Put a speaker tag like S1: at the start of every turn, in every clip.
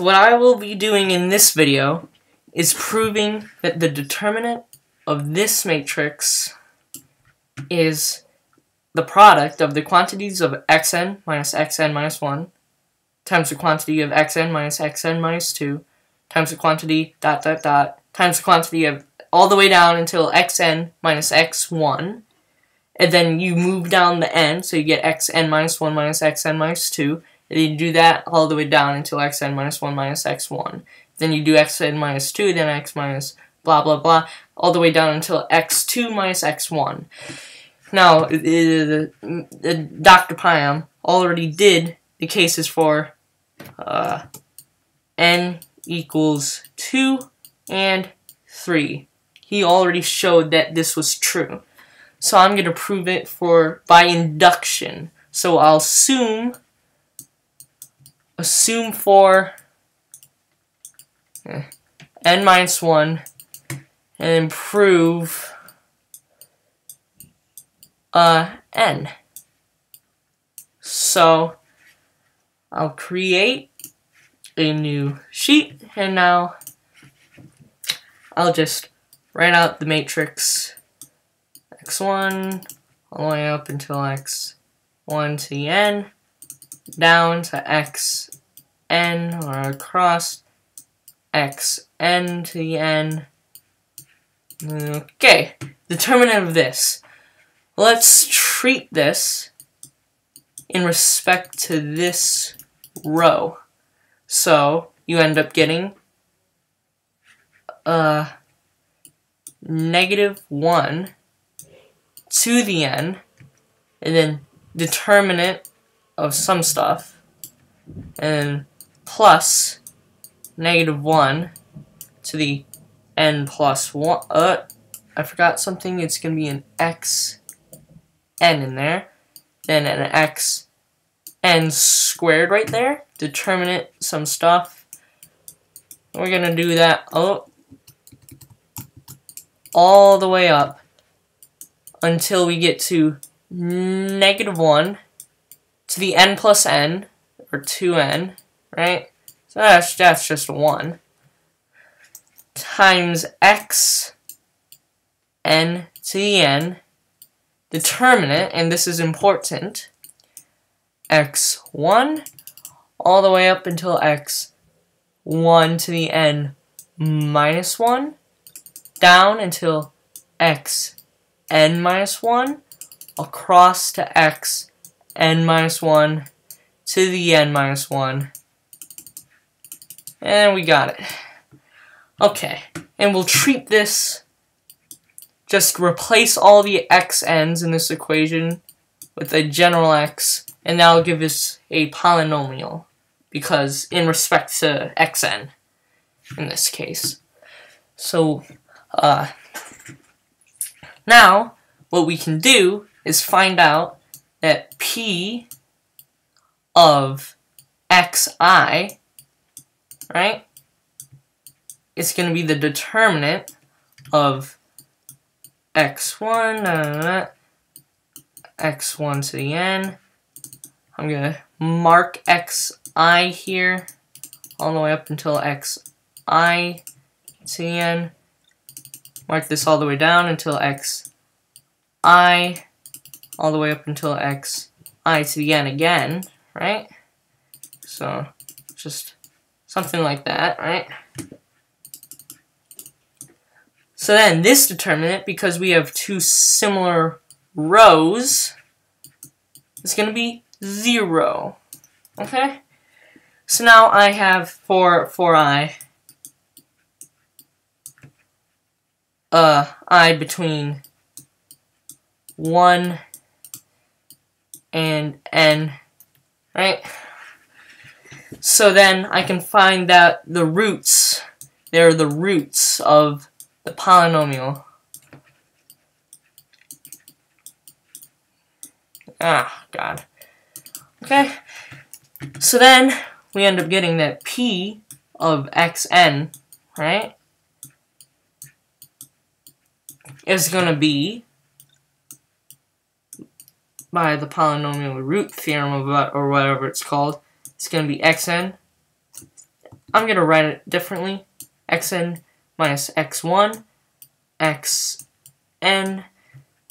S1: So what I will be doing in this video is proving that the determinant of this matrix is the product of the quantities of xn minus xn minus 1 times the quantity of xn minus xn minus 2 times the quantity dot dot dot times the quantity of all the way down until xn minus x1 and then you move down the n so you get xn minus 1 minus xn minus 2 and you do that all the way down until xn minus 1 minus x1 then you do xn minus 2 then x minus blah blah blah all the way down until x2 minus x1 now the Dr. Peyam already did the cases for uh, n equals 2 and 3. He already showed that this was true. So I'm going to prove it for by induction. So I'll assume assume for eh, n minus 1 and then prove uh, n. So I'll create a new sheet and now I'll just write out the matrix x1 all the way up until x1 to the n down to xn or across xn to the n okay determinant of this let's treat this in respect to this row. So you end up getting uh, negative 1 to the n, and then determinant of some stuff, and plus negative 1 to the n plus 1. Uh, I forgot something. It's going to be an x n in there. Then an x n squared right there. Determinant some stuff. We're going to do that oh, all the way up until we get to negative 1 to the n plus n, or 2n, right? So that's, that's just 1, times x n to the n determinant, and this is important, x1 all the way up until x1 to the n minus 1, down until x n minus 1, across to x n minus 1 to the n minus 1. And we got it. Okay, and we'll treat this just replace all the xn's in this equation with a general x, and that will give us a polynomial, because in respect to xn, in this case. So, uh, now, what we can do is find out that p of xi, right, is going to be the determinant of x1, uh, x1 to the n. I'm going to mark xi here all the way up until xi to the n. Mark this all the way down until xi all the way up until xi to the n again, right? So, just something like that, right? So then this determinant, because we have two similar rows, is going to be 0. Okay? So now I have for, for i, uh, i between 1 and n, right? So then I can find that the roots, they're the roots of the polynomial. Ah, God. Okay. So then we end up getting that p of xn, right, is going to be by the polynomial root theorem or whatever it's called. It's going to be xn I'm going to write it differently. xn minus x1, xn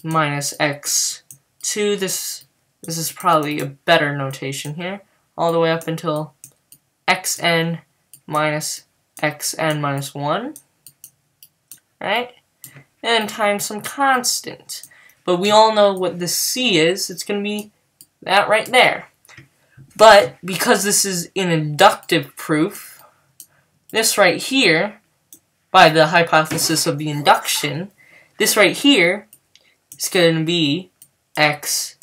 S1: minus x2. This, this is probably a better notation here. All the way up until xn minus xn minus 1. Right? And times some constant. But we all know what the c is. It's going to be that right there. But because this is an inductive proof, this right here, by the hypothesis of the induction, this right here is going to be x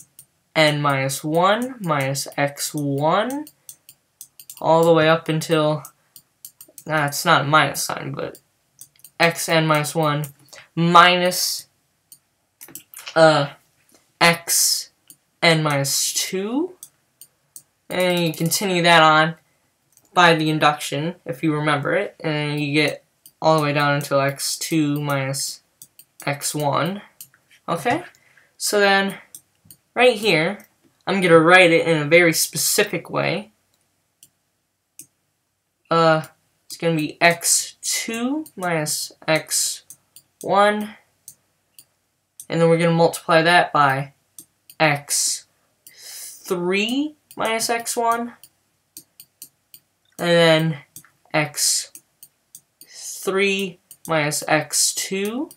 S1: n minus 1 minus x1 all the way up until, nah, it's not a minus sign, but xn minus 1 minus uh, x n minus 2 and you continue that on by the induction, if you remember it, and you get all the way down until x2 minus x1. Okay? So then, right here, I'm going to write it in a very specific way. Uh, it's going to be x2 minus x1, and then we're going to multiply that by x3 minus x1, and then x3 minus x2,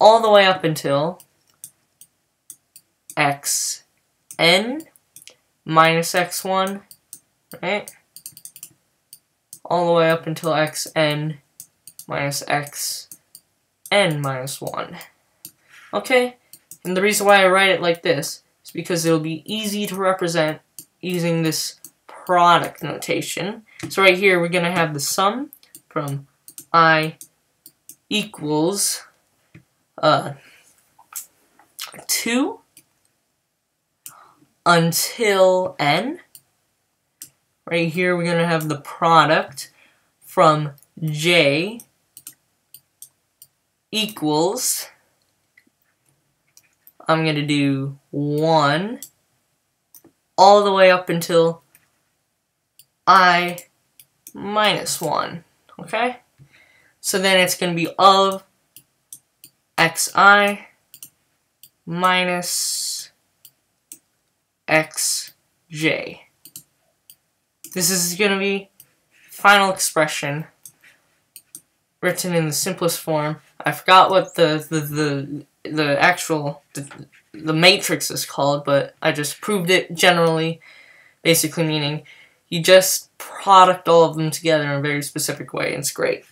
S1: all the way up until xn minus x1, right? All the way up until xn minus xn minus 1. Okay? And the reason why I write it like this is because it'll be easy to represent using this product notation. So right here, we're going to have the sum from i equals uh, 2 until n. Right here, we're going to have the product from j equals I'm going to do 1 all the way up until i minus 1. Okay? So then it's going to be of xi minus xj. This is going to be final expression written in the simplest form. I forgot what the, the, the the actual the, the matrix is called, but I just proved it generally, basically meaning you just product all of them together in a very specific way, and it's great.